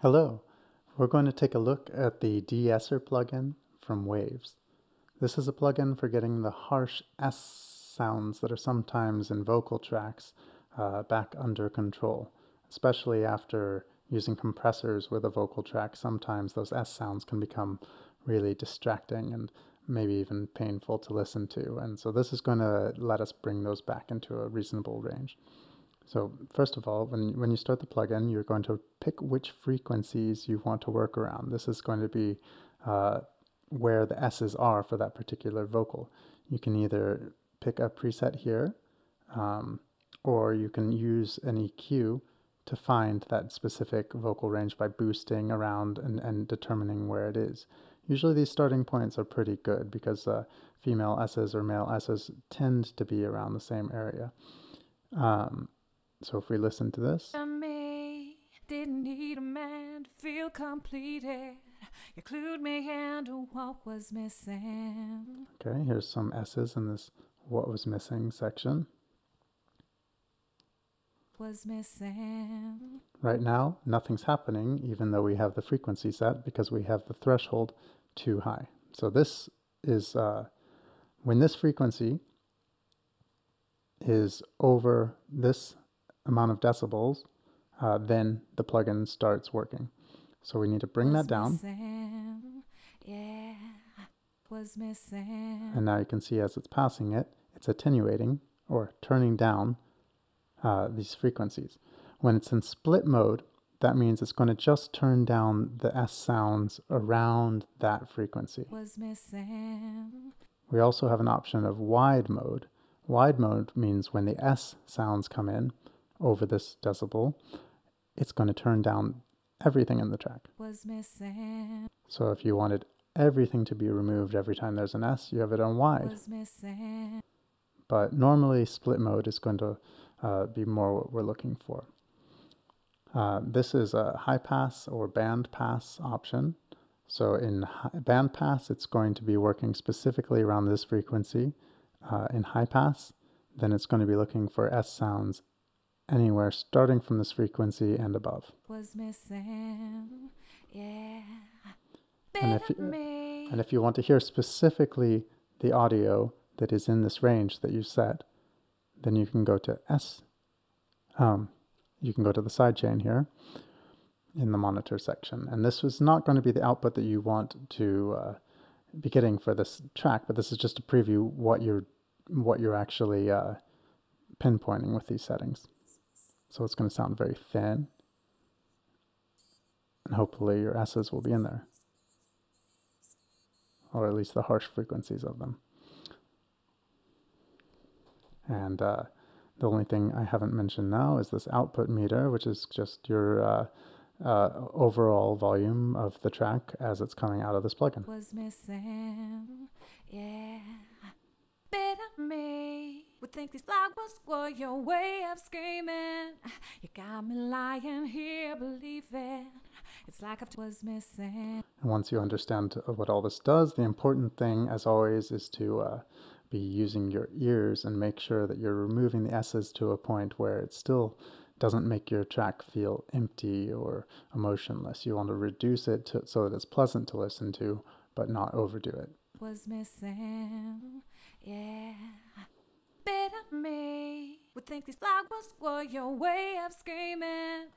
Hello, we're going to take a look at the de-esser plugin from Waves. This is a plugin for getting the harsh S sounds that are sometimes in vocal tracks uh, back under control, especially after using compressors with a vocal track. Sometimes those S sounds can become really distracting and maybe even painful to listen to. And so this is going to let us bring those back into a reasonable range. So first of all, when, when you start the plugin, you're going to pick which frequencies you want to work around. This is going to be uh, where the S's are for that particular vocal. You can either pick a preset here, um, or you can use an EQ to find that specific vocal range by boosting around and, and determining where it is. Usually these starting points are pretty good because uh, female S's or male S's tend to be around the same area. Um, so if we listen to this. Didn't need a man to feel completed. You clued me into what was missing. Okay, here's some S's in this what was missing section. Was missing. Right now, nothing's happening, even though we have the frequency set because we have the threshold too high. So this is uh, when this frequency is over this amount of decibels, uh, then the plugin starts working. So we need to bring was that down. Yeah, was missing. And now you can see as it's passing it, it's attenuating or turning down uh, these frequencies. When it's in split mode, that means it's going to just turn down the S sounds around that frequency. Was missing. We also have an option of wide mode. Wide mode means when the S sounds come in, over this decibel, it's going to turn down everything in the track. Was missing. So if you wanted everything to be removed every time there's an S, you have it on wide. But normally split mode is going to uh, be more what we're looking for. Uh, this is a high pass or band pass option. So in band pass, it's going to be working specifically around this frequency. Uh, in high pass, then it's going to be looking for S sounds anywhere starting from this frequency and above. Missing, yeah. And if, you, and if you want to hear specifically the audio that is in this range that you set, then you can go to S. Um, you can go to the sidechain here in the monitor section. And this was not going to be the output that you want to uh, be getting for this track, but this is just to preview what you're what you're actually uh, pinpointing with these settings. So it's going to sound very thin. And hopefully your S's will be in there. Or at least the harsh frequencies of them. And uh, the only thing I haven't mentioned now is this output meter, which is just your uh, uh, overall volume of the track as it's coming out of this plugin. Was missing, yeah, think these flowers were your way of screaming. You got me lying here believing it's like I was missing. And once you understand what all this does, the important thing, as always, is to uh, be using your ears and make sure that you're removing the S's to a point where it still doesn't make your track feel empty or emotionless. You want to reduce it to, so that it's pleasant to listen to, but not overdo it. Was missing, yeah think these flowers were your way of screaming.